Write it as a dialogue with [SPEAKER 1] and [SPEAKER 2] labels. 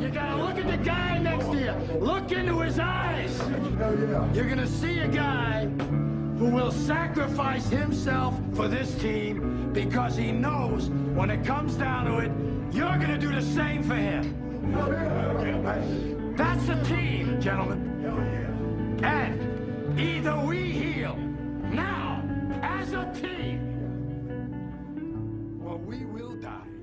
[SPEAKER 1] You gotta look at the guy next to you. Look into his eyes. Yeah. You're gonna see a guy who will sacrifice himself for this team because he knows when it comes down to it, you're gonna do the same for him. Yeah. That's the team, gentlemen. Yeah. And either we heal now as a team, or we will die.